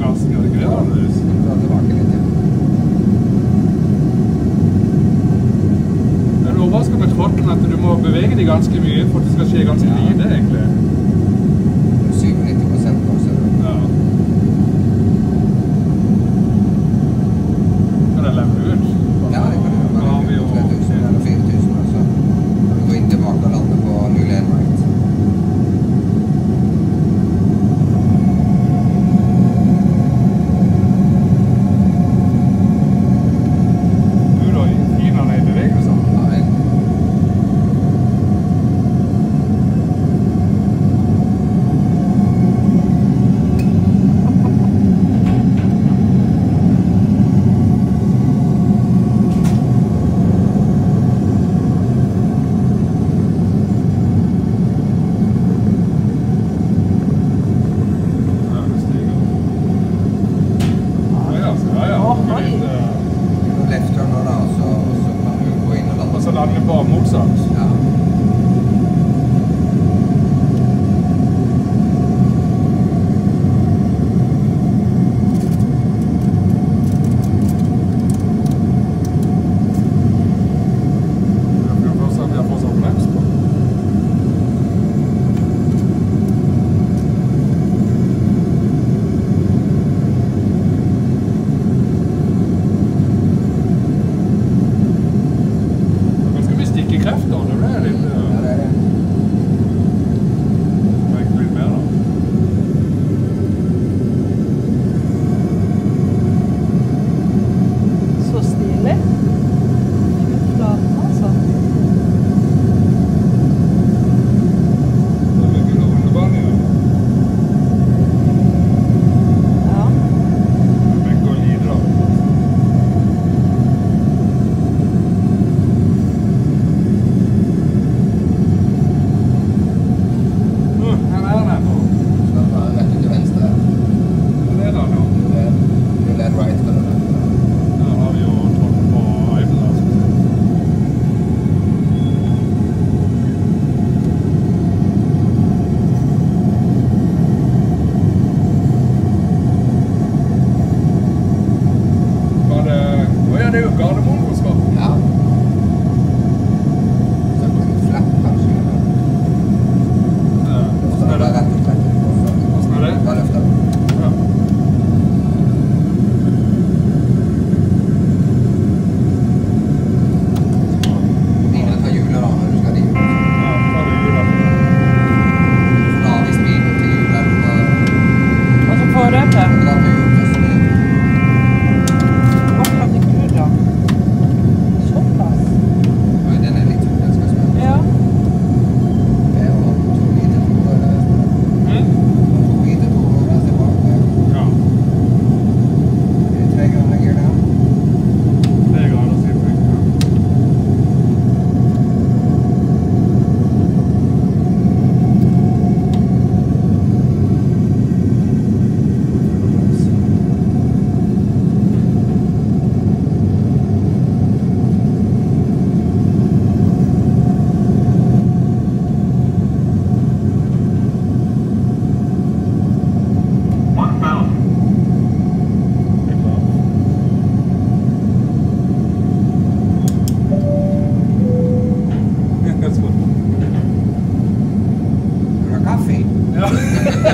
av gassen, gjør det ikke det? annerledes? Dra tilbake litt, ja. Den overrasker meg tråkken at du må bevege deg ganske mye for at det skal skje ganske lite, egentlig. angekommen, Rucksack. Ja.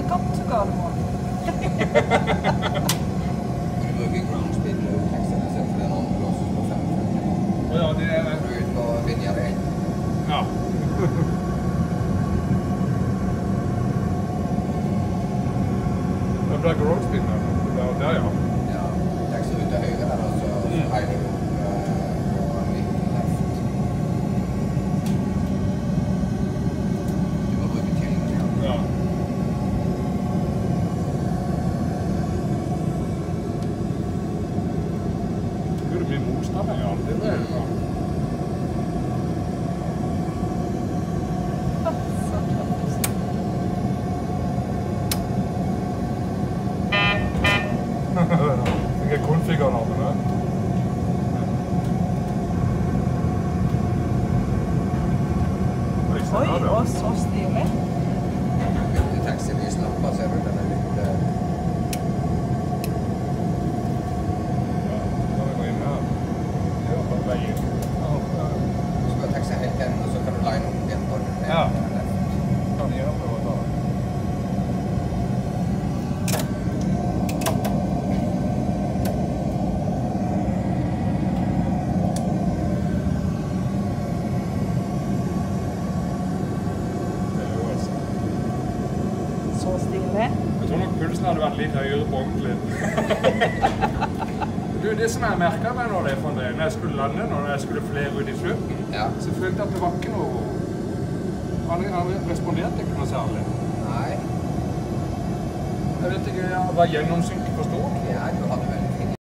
Welcome to Galmore. Du behöver ju groundspin nu Ja, det är... Ut på Vinjaväg. Ja. Jag blir groundspin. Ja, där ja. Du, det som jeg merket meg når det det, når jeg skulle lande, når jeg skulle flere ut i slutten, Ja. så følte jeg at det var ikke noe... Han, han responderte ikke noe særlig. Nei. Jeg vet ikke, jeg var gjennomsynket for stort. Ja, du hadde